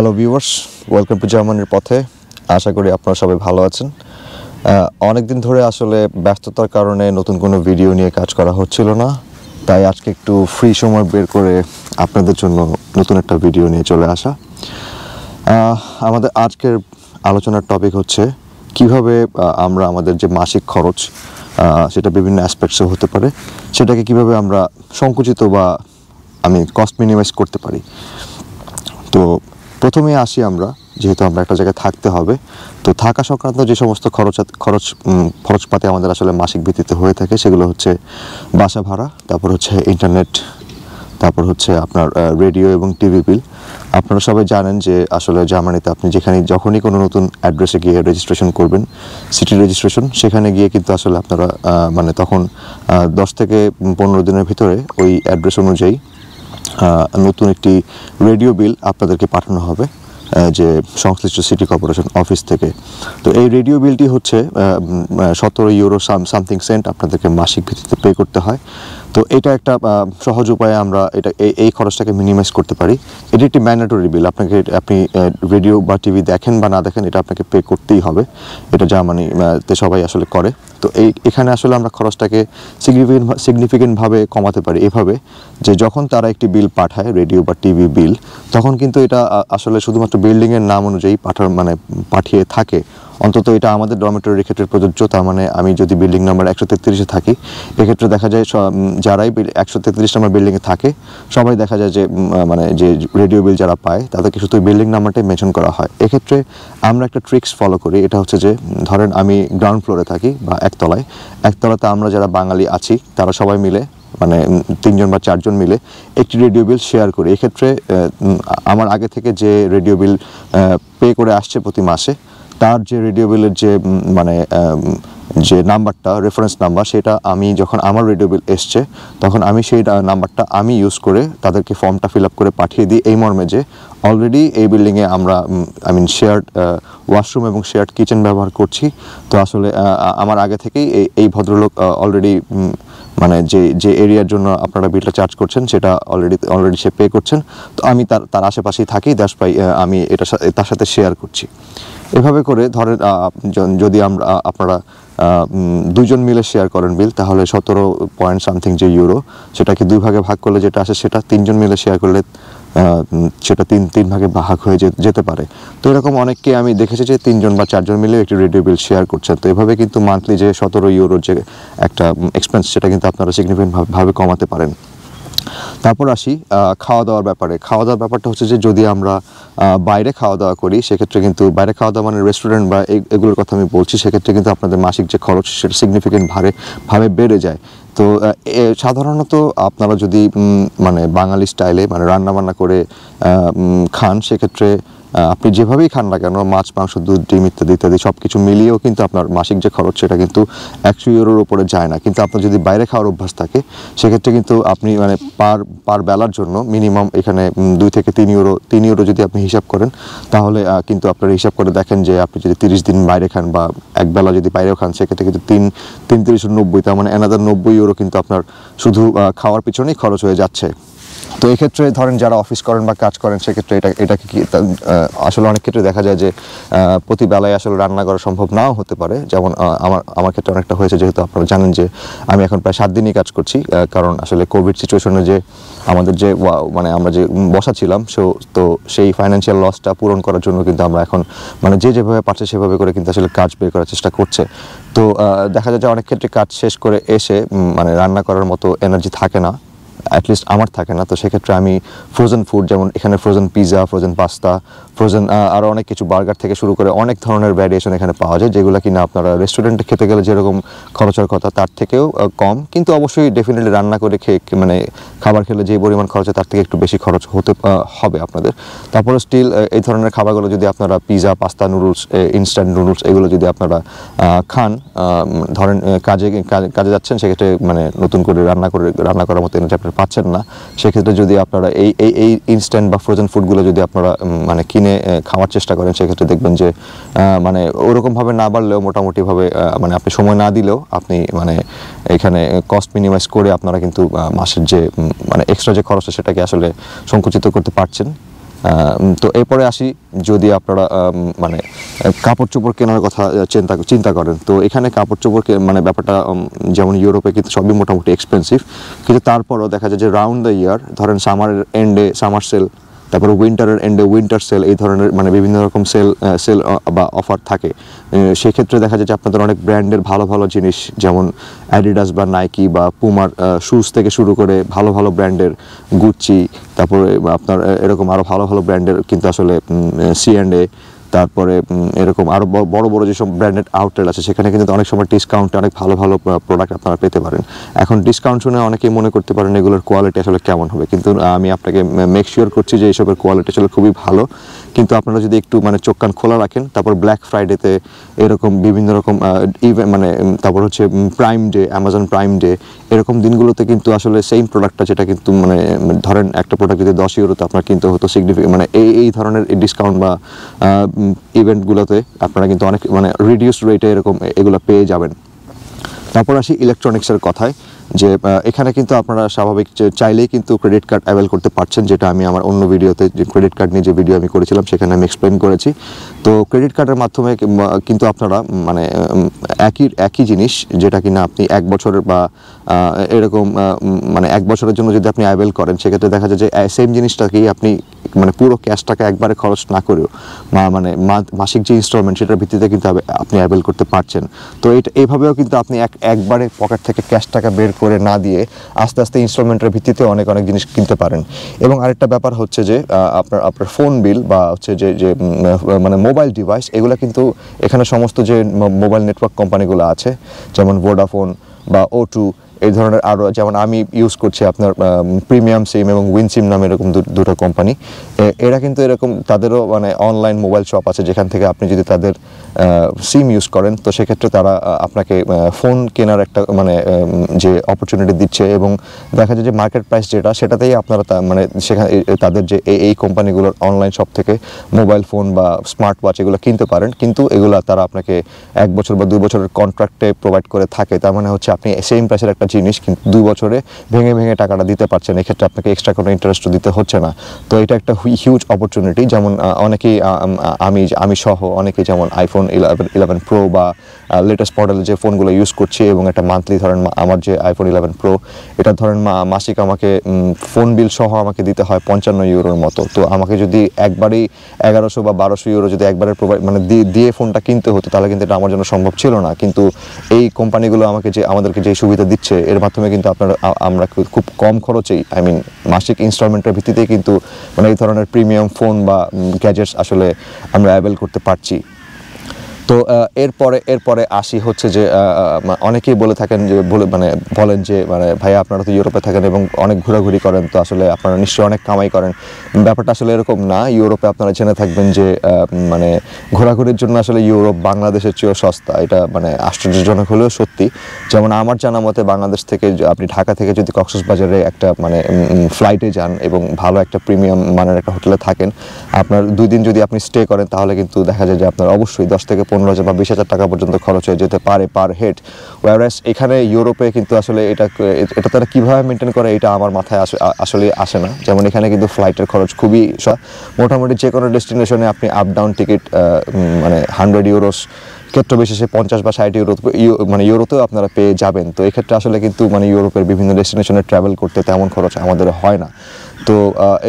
Hello viewers welcome to জার্মানির পথে। আশা করি আপনারা সবাই ভালো আছেন। অনেক দিন ধরে আসলে ব্যস্ততার কারণে নতুন কোনো ভিডিও নিয়ে কাজ করা হচ্ছিল না। তাই আজকে একটু ফ্রি সময় বের করে আপনাদের জন্য নতুন একটা ভিডিও নিয়ে চলে আসা। আমাদের আজকের আলোচনার টপিক হচ্ছে, কীভাবে আমরা আমাদের যে মাসিক খরচ সেটা বিভিন্ন অ্যাসপেক্টসে হতে পারে, সেটাকে কীভাবে আমরা সংকুচিত বা, আমি কস্ট মিনিমাইজ করতে পারি। তো প্রথমে আসি আমরা, যেহেতু আমরা একটা জায়গায় থাকতে হবে। তো থাকা সংক্রান্ত যে সমস্ত খরচ খরচ খরচপাতি আমাদের আসলে মাসিক ভিত্তিতে হয়ে থাকে, সেগুলো হচ্ছে বাসা ভাড়া, তারপর হচ্ছে ইন্টারনেট তারপর হচ্ছে আপনার রেডিও এবং টিভি বিল আপনারা সবাই জানেন যে আসলে জার্মানিতে আপনি যেখানে যখনই কোনো নতুন অ্যাড্রেসে গিয়ে রেজিস্ট্রেশন করবেন সিটি রেজিস্ট্রেশন সেখানে গিয়ে কিন্তু আসলে আপনারা মানে তখন দশ থেকে পনেরো দিনের ভিতরে ওই অ্যাড্রেস অনুযায়ী নতুন একটি রেডিও বিল আপনাদেরকে পাঠানো হবে যে সংশ্লিষ্ট সিটি কর্পোরেশন অফিস থেকে। তো এই রেডিও বিলটি হচ্ছে সতেরো ইউরো সামথিং সেন্ট আপনাদেরকে মাসিক ভিত্তিতে পে করতে হয়। তো এটা একটা সহজ উপায়ে আমরা এটা এই- খরচটাকে মিনিমাইজ করতে পারি। এটি একটি ম্যান্ডেটরি বিল আপনাকে আপনি রেডিও বা টিভি দেখেন বা না দেখেন এটা আপনাকে পে করতেই হবে। এটা জার্মানি আহ, তে সবাই আসলে করে। তো এই এখানে আসলে আমরা খরচটাকে সিগনিফিকেন্ট সিগনিফিকেন্টভাবে কমাতে পারি এভাবে যে যখন তারা একটি বিল পাঠায় রেডিও বা টিভি বিল তখন কিন্তু এটা আসলে শুধুমাত্র বিল্ডিংয়ের নাম অনুযায়ী পাঠার মানে পাঠিয়ে থাকে। অন্তত এটা আমাদের ডরমেটরির ক্ষেত্রে প্রযোজ্য, তার মানে আমি যদি বিল্ডিং নাম্বার একশো তেত্রিশে থাকি, এক্ষেত্রে দেখা যায় যারাই একশো তেত্রিশ নাম্বার বিল্ডিংয়ে থাকে, সবাই দেখা যায় যে মানে যে রেডিও বিল যারা পায়, তাদেরকে শুধু বিল্ডিং নাম্বারটাই মেনশন করা হয়। এক্ষেত্রে আমরা একটা ট্রিক্স ফলো করি, এটা হচ্ছে যে ধরেন আমি গ্রাউন্ড ফ্লোরে থাকি, বা একতলায়, একতলাতে আমরা যারা বাঙালি আছি, তারা সবাই মিলে মানে তিনজন বা চারজন মিলে একটি রেডিও বিল শেয়ার করি। এক্ষেত্রে আমার আগে থেকে যে রেডিও বিল পে করে আসছে প্রতি মাসে তার যে রেডিও বিলের যে মানে যে নাম্বারটা রেফারেন্স নাম্বার, সেটা আমি যখন আমার রেডিও বিল এসছে, তখন আমি সেই নাম্বারটা আমি ইউজ করে তাদেরকে ফর্মটা ফিল আপ করে পাঠিয়ে দিই এই মর্মে যে অলরেডি এই বিল্ডিংয়ে আমরা আই মিন শেয়ার্ড ওয়াশরুম এবং শেয়ার্ড কিচেন ব্যবহার করছি। তো আসলে আমার আগে থেকেই এই এই ভদ্রলোক অলরেডি মানে যে যে এরিয়ার জন্য আপনারা বিলটা চার্জ করছেন, সেটা অলরেডি অলরেডি সে পে করছেন। তো আমি তার তার আশেপাশেই থাকি দ্যাটস পাই আমি এটা তার সাথে শেয়ার করছি। এভাবে করে ধরেন যদি আমরা আপনারা দুজন মিলে শেয়ার করেন বিল তাহলে সতেরো পয়েন্ট সামথিং যে ইউরো সেটাকে দুই ভাগে ভাগ করলে যেটা আসে সেটা তিনজন মিলে শেয়ার করলে সেটা তিন তিন ভাগে ভাগ হয়ে যেতে পারে। তো এরকম অনেককে আমি দেখেছি যে তিনজন বা চারজন মিলে একটি রেডিও বিল শেয়ার করছেন। তো এভাবে কিন্তু মান্থলি যে সতেরো ইউরোর যে একটা এক্সপেন্স সেটা কিন্তু আপনারা সিগনিফিকেন্ট ভাবে কমাতে পারেন। তারপর আসি খাওয়া দাওয়ার ব্যাপারে। খাওয়া দাওয়ার ব্যাপারটা হচ্ছে যে, যদি আমরা বাইরে খাওয়া দাওয়া করি, সেক্ষেত্রে কিন্তু বাইরে খাওয়া দাওয়া মানে রেস্টুরেন্ট বা এগুলোর কথা আমি বলছি, সেক্ষেত্রে কিন্তু আপনাদের মাসিক যে খরচ, সেটা সিগনিফিকেন্ট ভাবে ভাবে বেড়ে যায়। তো সাধারণত আপনারা যদি মানে বাঙালি স্টাইলে মানে রান্নাবান্না করে খান, সেক্ষেত্রে আপনি যেভাবেই খান না কেন, মাছ, মাংস, দুধ, ডিম ইত্যাদি ইত্যাদি সব কিছু মিলিয়েও কিন্তু আপনার মাসিক যে খরচ, সেটা কিন্তু একশো ইউরোর উপরে যায় না। কিন্তু আপনার যদি বাইরে খাওয়ার অভ্যাস থাকে, সেক্ষেত্রে কিন্তু আপনি মানে পার পার বেলার জন্য মিনিমাম এখানে দুই থেকে তিন ইউরো তিন ইউরো যদি আপনি হিসাব করেন, তাহলে কিন্তু আপনারা হিসাব করে দেখেন যে আপনি যদি তিরিশ দিন বাইরে খান বা এক বেলা যদি বাইরেও খান, সেক্ষেত্রে কিন্তু তিন তিন তিরিশ নব্বই, তার মানে এনাদার নব্বই ইউরো কিন্তু আপনার শুধু খাওয়ার পিছনেই খরচ হয়ে যাচ্ছে। তো এক্ষেত্রে ধরেন যারা অফিস করেন বা কাজ করেন, সেক্ষেত্রে এটা, এটাকে কি আসলে অনেক ক্ষেত্রে দেখা যায় যে প্রতি বেলায় আসলে রান্না করা সম্ভব নাও হতে পারে। যেমন আমার আমার ক্ষেত্রে অনেকটা হয়েছে, যেহেতু আপনারা জানেন যে, আমি এখন প্রায় সাত দিনই কাজ করছি কারণ আসলে কোভিড সিচুয়েশনে যে, আমাদের যে মানে আমরা যে বসা ছিলাম, সো, তো সেই ফাইন্যান্সিয়াল লসটা পূরণ করার জন্য কিন্তু আমরা এখন মানে যে যেভাবে পারছে সেভাবে করে কিন্তু আসলে কাজ বের করার চেষ্টা করছে। তো দেখা যায় যে অনেক ক্ষেত্রে কাজ শেষ করে এসে মানে রান্না করার মতো এনার্জি থাকে না। অ্যাটলিস্ট আমার থাকে না, তো সেক্ষেত্রে আমি ফ্রোজেন ফুড যেমন এখানে frozen pizza frozen pasta frozen আরও অনেক কিছু বার্গার থেকে শুরু করে অনেক ধরনের ভ্যারিয়েশন এখানে পাওয়া যায়, যেগুলো কিনা আপনারা রেস্টুরেন্টে খেতে গেলে যেরকম খরচের কথা তার থেকেও কম। কিন্তু অবশ্যই ডেফিনেটলি রান্না করে খেয়ে মানে খাবার খেলে যে পরিমাণ খরচ হয় তার থেকে একটু বেশি খরচ হতে হবে আপনাদের। তারপরে স্টিল এই ধরনের খাবারগুলো যদি আপনারা pizza pasta noodles instant noodles এগুলো যদি আপনারা খান ধরেন কাজে, কাজে- যাচ্ছেন, সেক্ষেত্রে মানে নতুন করে রান্না করে, রান্না করার মতো এনার্জি আপনারা পাচ্ছেন না, সেক্ষেত্রে যদি আপনারা এই এই এই ইনস্ট্যান্ট বা ফ্রোজেন ফুডগুলো যদি আপনারা মানে কিনে খাওয়ার চেষ্টা করেন, সেক্ষেত্রে দেখবেন যে মানে ওরকমভাবে না বাড়লেও মোটামুটিভাবে মানে আপনি সময় না দিলেও আপনি মানে এখানে কস্ট মিনিমাইজ করে আপনারা কিন্তু মাসের যে মানে এক্সট্রা যে খরচটা সেটাকে আসলে সংকুচিত করতে পারছেন। তো এরপরে আসি যদি আপনারা মানে কাপড় চোপড় কেনার কথা চিন্তা চিন্তা করেন, তো এখানে কাপড় চোপড় মানে ব্যাপারটা যেমন ইউরোপে কিন্তু সবই মোটামুটি এক্সপেন্সিভ কিন্তু তারপরও দেখা যায় যে রাউন্ড দ্য ইয়ার ধরেন সামারের এন্ডে সামার সেল তারপরে উইন্টারের এন্ডে উইন্টার সেল এই ধরনের মানে বিভিন্ন রকম সেল সেল বা অফার থাকে। সেক্ষেত্রে দেখা যায় যে আপনাদের অনেক ব্র্যান্ডের ভালো ভালো জিনিস, যেমন অ্যাডিডাস বা নাইকি বা পুমার শুজ থেকে শুরু করে ভালো ভালো ব্র্যান্ডের গুচ্চি তারপরে আপনার এরকম আরও ভালো ভালো ব্র্যান্ডের কিন্তু আসলে সি অ্যান্ড এ তারপরে এরকম আরও বড় বড় যেসব ব্র্যান্ডেড আউটলেট আছে, সেখানে কিন্তু অনেক সময় ডিসকাউন্টে অনেক ভালো ভালো প্রোডাক্ট আপনারা পেতে পারেন। এখন ডিসকাউন্ট শুনে অনেকেই মনে করতে পারেন এগুলোর কোয়ালিটি আসলে কেমন হবে। কিন্তু আমি আপনাকে মেক শিওর করছি যে এইসবের কোয়ালিটি আসলে খুবই ভালো। কিন্তু আপনারা যদি একটু মানে চোখ কান খোলা রাখেন, তারপর ব্ল্যাক ফ্রাইডেতে এরকম বিভিন্ন রকম ইভেন্ট মানে তারপর হচ্ছে prime day Amazon prime day এরকম দিনগুলোতে কিন্তু আসলে সেম প্রোডাক্টটা যেটা কিন্তু মানে ধরেন একটা প্রোডাক্ট যদি দশ ইউরোতে আপনার কিনতে হতো সিগনিফিকেন্ট মানে এই এই ধরনের ডিসকাউন্ট বা ইভেন্টগুলোতে আপনারা কিন্তু অনেক মানে রিডিউস রেটে এরকম এগুলো পেয়ে যাবেন। তারপর আসি ইলেকট্রনিক্সের কথায়। যে এখানে কিন্তু আপনারা স্বাভাবিক চাইলেই কিন্তু ক্রেডিট কার্ড অ্যাভেল করতে পারছেন, যেটা আমি আমার অন্য ভিডিওতে যে ক্রেডিট কার্ড নিয়ে যে ভিডিও আমি করেছিলাম, সেখানে আমি এক্সপ্লেন করেছি। তো ক্রেডিট কার্ডের মাধ্যমে কিন্তু আপনারা মানে একই একই জিনিস, যেটা কিনা আপনি এক বছরের বা এরকম মানে এক বছরের জন্য যদি আপনি অ্যাভেল করেন, সেক্ষেত্রে দেখা যায় যে সেম জিনিসটাকেই আপনি মানে পুরো ক্যাশ টাকা একবারে খরচ না করেও মানে মাসিক যে ইনস্টলমেন্ট সেটার ভিত্তিতে কিন্তু আপনি অ্যাভেল করতে পারছেন। তো এটা এইভাবেও কিন্তু আপনি এক, একবারে পকেট থেকে ক্যাশ টাকা বের করে না দিয়ে আস্তে আস্তে ইনস্টলমেন্টের ভিত্তিতে অনেক অনেক জিনিস কিনতে পারেন। এবং আরেকটা ব্যাপার হচ্ছে যে আপনার আপনার ফোন বিল বা হচ্ছে যে যে মানে মোবাইল ডিভাইস এগুলো কিন্তু এখানে সমস্ত যে মোবাইল নেটওয়ার্ক কোম্পানিগুলো আছে, যেমন ভোডাফোন বা ও টু এই ধরনের আরও যেমন আমি ইউজ করছি আপনার প্রিমিয়াম সিম এবং উইন সিম নামে এরকম দুটো কোম্পানি এরা কিন্তু এরকম তাদেরও মানে অনলাইন মোবাইল শপ আছে, যেখান থেকে আপনি যদি তাদের সিম ইউজ করেন, তো সেক্ষেত্রে তারা আপনাকে ফোন কেনার একটা মানে যে অপরচুনিটি দিচ্ছে এবং দেখা যায় যে মার্কেট প্রাইস যেটা, সেটাতেই আপনারা মানে সেখানে তাদের যে এই- এই কোম্পানিগুলোর অনলাইন শপ থেকে মোবাইল ফোন বা স্মার্ট ওয়াচ এগুলো কিনতে পারেন। কিন্তু এগুলো তারা আপনাকে এক বছর বা দুই বছরের কন্ট্রাক্টে প্রোভাইড করে থাকে। তার মানে হচ্ছে আপনি সেম প্রাইসের একটা জিনিস কিন্তু দুই বছরে ভেঙে ভেঙে টাকাটা দিতে পারছেন এক্ষেত্রে আপনাকে এক্সট্রা কোনো ইন্টারেস্ট দিতে হচ্ছে না। তো এটা একটা হিউজ অপরচুনিটি যেমন অনেকেই আম, আমি সহ অনেকেই যেমন আইফোন ইলেভেন ইলেভেন প্রো বা লেটেস্ট মডেলের যে ফোনগুলো ইউজ করছি এবং একটা মান্থলি ধরেন আমার যে আইফোন ইলেভেন প্রো এটা ধরেন মাসিক আমাকে ফোন বিল সহ আমাকে দিতে হয় পঞ্চান্ন ইউরোর মতো। তো আমাকে যদি একবারেই এগারোশো বা বারোশো ইউরো যদি একবারে প্রোভাইড মানে দিয়ে ফোনটা কিনতে হতো তাহলে কিন্তু এটা আমার জন্য সম্ভব ছিল না। কিন্তু এই কোম্পানিগুলো আমাকে যে আমাদেরকে যে সুবিধা দিচ্ছে এর মাধ্যমে কিন্তু আপনার আমরা খুব- কম খরচেই আই মিন মাসিক ইনস্টলমেন্টের ভিত্তিতেই কিন্তু মানে এই ধরনের প্রিমিয়াম ফোন বা গ্যাজেটস আসলে আমরা অ্যাভেল করতে পারছি। তো এরপরে এরপরে আসি হচ্ছে যে অনেকেই বলে থাকেন যে, বলে মানে বলেন যে মানে ভাইয়া আপনারা তো ইউরোপে থাকেন এবং অনেক ঘোরাঘুরি করেন, তো আসলে আপনারা নিশ্চয়ই অনেক কামাই করেন। ব্যাপারটা আসলে এরকম না, ইউরোপে আপনারা জেনে থাকবেন যে মানে ঘোরাঘুরির জন্য আসলে ইউরোপ বাংলাদেশের চেয়েও সস্তা। এটা মানে আশ্চর্যজনক হলেও সত্যি। যেমন আমার জানা মতে বাংলাদেশ থেকে আপনি ঢাকা থেকে যদি কক্সবাজারে একটা মানে ফ্লাইটে যান এবং ভালো একটা প্রিমিয়াম মানের একটা হোটেলে থাকেন, আপনার দুই দিন যদি আপনি স্টে করেন, তাহলে কিন্তু দেখা যায় যে আপনার অবশ্যই দশ থেকে পনেরো হাজার বা বিশ হাজার টাকা পর্যন্ত খরচ হয়ে যেতে পারে পার হেড ওয়ারাস এখানে ইউরোপে কিন্তু আসলে এটা এটা তারা কীভাবে মেনটেন করে এটা আমার মাথায় আসে- আসলে আসে না। যেমন এখানে কিন্তু ফ্লাইটের খরচ খুবই মোটামুটি যে কোনো ডেস্টিনেশনে আপনি আপ ডাউন টিকিট মানে হান্ড্রেড ইউরোস ক্ষেত্র বিশেষে পঞ্চাশ বা ষাট ইউরো ইউ- মানে ইউরোতেও আপনারা পেয়ে যাবেন। তো এক্ষেত্রে আসলে কিন্তু মানে ইউরোপের বিভিন্ন ডেস্টিনেশনে ট্রাভেল করতে তেমন খরচ আমাদের হয় না। তো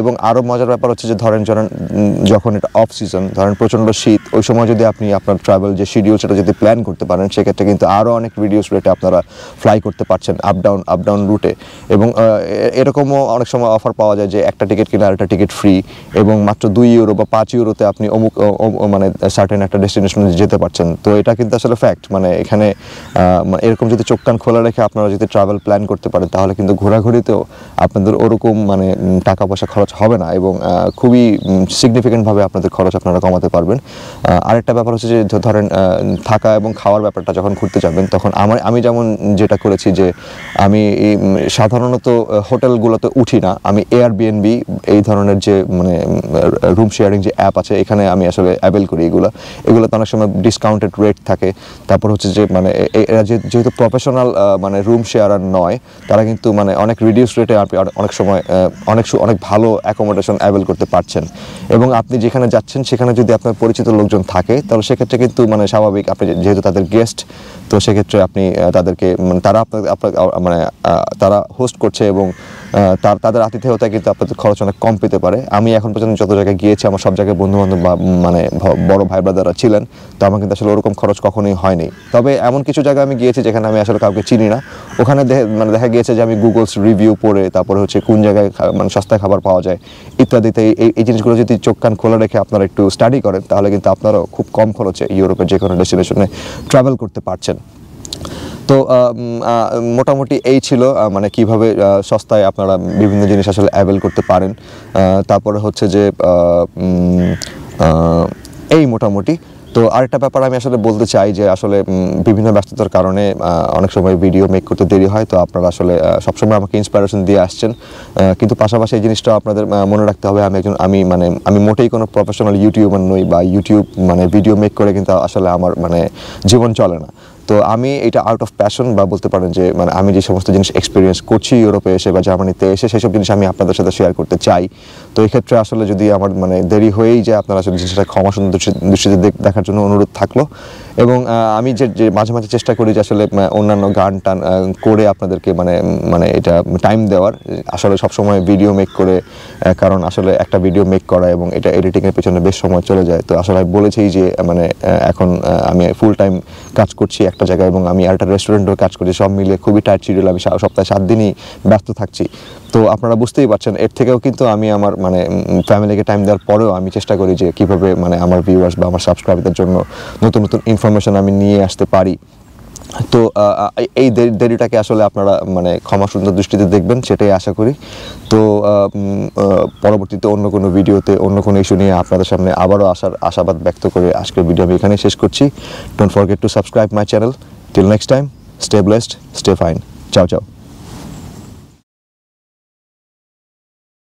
এবং আরও মজার ব্যাপার হচ্ছে যে ধরেন ধরেন যখন এটা অফ সিজন ধরেন প্রচণ্ড শীত, ওই সময় যদি আপনি আপনার ট্রাভেল যে শিডিউল সেটা যদি প্ল্যান করতে পারেন, সেক্ষেত্রে কিন্তু আরও অনেক রিডিউস রেটে আপনারা ফ্লাই করতে পারছেন আপ ডাউন আপ ডাউন রুটে এবং এরকমও অনেক সময় অফার পাওয়া যায় যে একটা টিকিট কিনে আরেকটা টিকিট ফ্রি এবং মাত্র দুই ইউরো বা পাঁচ ইউরোতে আপনি অমুক মানে সার্টেন একটা ডেস্টিনেশনে যেতে পারছেন। তো এটা কিন্তু আসলে ফ্যাক্ট মানে এখানে মানে এরকম যদি চোখ কান খোলা রেখে আপনারা যদি ট্রাভেল প্ল্যান করতে পারেন, তাহলে কিন্তু ঘোরাঘুরিতেও আপনাদের ওরকম মানে টাকা পয়সা খরচ হবে না এবং খুবই সিগনিফিকেন্টভাবে আপনাদের খরচ আপনারা কমাতে পারবেন। আরেকটা ব্যাপার হচ্ছে যে ধরেন থাকা এবং খাওয়ার ব্যাপারটা যখন ঘুরতে যাবেন, তখন আমার, আমি যেমন যেটা করেছি যে, আমি সাধারণত হোটেলগুলোতে উঠি না। আমি এয়ার বিএনবি এই ধরনের যে মানে রুম শেয়ারিং যে অ্যাপ আছে, এখানে আমি আসলে অ্যাভেল করি এগুলো। এগুলোতে অনেক সময় ডিসকাউন্টেড রেট থাকে। তারপর হচ্ছে যে মানে এরা যেহেতু প্রফেশনাল মানে রুম শেয়ারার নয়, তারা কিন্তু মানে অনেক রিডিউস রেটে অনেক সময় অনেক অনেক ভালো অ্যাকোমোডেশন অ্যাভেল করতে পারছেন। এবং আপনি যেখানে যাচ্ছেন, সেখানে যদি আপনার পরিচিত লোকজন থাকে, তাহলে সেক্ষেত্রে কিন্তু মানে স্বাভাবিক আপনি যেহেতু তাদের গেস্ট তো সেক্ষেত্রে আপনি তাদেরকে মানে তারা আপনার আপনার মানে তারা হোস্ট করছে এবং তার তাদের আতিথেয়তা কিন্তু আপনাদের খরচ অনেক কম পেতে পারে। আমি এখন পর্যন্ত যত জায়গায় গিয়েছি, আমার সব জায়গায় বন্ধু বান্ধব মানে বড় ভাই ব্রাদাররা ছিলেন, তো আমার কিন্তু আসলে ওরকম খরচ কখনোই হয়নি। তবে এমন কিছু জায়গায় আমি গিয়েছি যেখানে আমি আসলে কাউকে চিনি না। ওখানে মানে দেখা গিয়েছে যে আমি গুগলস রিভিউ পড়ে, তারপরে হচ্ছে কোন জায়গায় মানে সস্তায় খাবার পাওয়া যায় ইত্যাদিতে এই এই জিনিসগুলো যদি চোখ কান খোলা রেখে আপনারা একটু স্টাডি করেন, তাহলে কিন্তু আপনারাও খুব কম খরচে ইউরোপের যে কোনো ডেস্টিনেশনে ট্রাভেল করতে পারছেন। তো মোটামুটি এই ছিল মানে কীভাবে সস্তায় আপনারা বিভিন্ন জিনিস আসলে অ্যাভেল করতে পারেন। তারপরে হচ্ছে যে এই মোটামুটি। তো আরেকটা ব্যাপার আমি আসলে বলতে চাই যে, আসলে বিভিন্ন ব্যস্ততার কারণে অনেক সময় ভিডিও মেক করতে দেরি হয়, তো আপনারা আসলে সবসময় আমাকে ইন্সপিরেশন দিয়ে আসছেন। কিন্তু পাশাপাশি এই জিনিসটা আপনাদের মনে রাখতে হবে, আমি একজন, আমি মানে আমি মোটেই কোনো প্রফেশনাল ইউটিউবার নই বা ইউটিউব মানে ভিডিও মেক করে কিন্তু আসলে আমার মানে জীবন চলে না। তো আমি এটা আউট অফ প্যাশন বা বলতে পারেন যে মানে আমি যে সমস্ত জিনিস এক্সপিরিয়েন্স করছি ইউরোপে এসে বা জার্মানিতে এসে, সেসব জিনিস আমি আপনাদের সাথে শেয়ার করতে চাই। তো এক্ষেত্রে আসলে যদি আমার মানে দেরি হয়েই যায়, আপনারা আসলে জিনিসটা ক্ষমা সুন্দর দৃষ্টি- দৃষ্টিতে দেখার জন্য অনুরোধ থাকল। এবং আমি যে যে মাঝে মাঝে চেষ্টা করি যে আসলে অন্যান্য গান টান করে আপনাদেরকে মানে মানে এটা টাইম দেওয়ার। আসলে সবসময় ভিডিও মেক করে কারণ আসলে একটা ভিডিও মেক করা এবং এটা এডিটিংয়ের পেছনে বেশ সময় চলে যায়। তো আসলে বলেছি যে মানে এখন আমি ফুল টাইম কাজ করছি একটা জায়গায় এবং আমি একটা রেস্টুরেন্টেও কাজ করছি সব মিলে খুবই টাইট শিডিউল আমি সপ্তাহে সাত দিনই ব্যস্ত থাকছি। তো আপনারা বুঝতেই পারছেন, এর থেকেও কিন্তু আমি আমার মানে ফ্যামিলিকে টাইম দেওয়ার পরেও আমি চেষ্টা করি যে কীভাবে মানে আমার ভিউয়ার্স বা আমার সাবস্ক্রাইবারদের জন্য নতুন নতুন ইনফরমেশন আমি নিয়ে আসতে পারি। তো এই দেরি- দেরিটাকে আসলে আপনারা মানে ক্ষমা সুন্দর দৃষ্টিতে দেখবেন, সেটাই আশা করি। তো পরবর্তীতে অন্য কোনো ভিডিওতে, অন্য কোনো ইস্যু নিয়ে আপনাদের সামনে আবারও আসার আশাবাদ ব্যক্ত করে আজকের ভিডিও আমি এখানেই শেষ করছি। Don't forget to subscribe my channel till next time stay blessed stay fine ciao ciao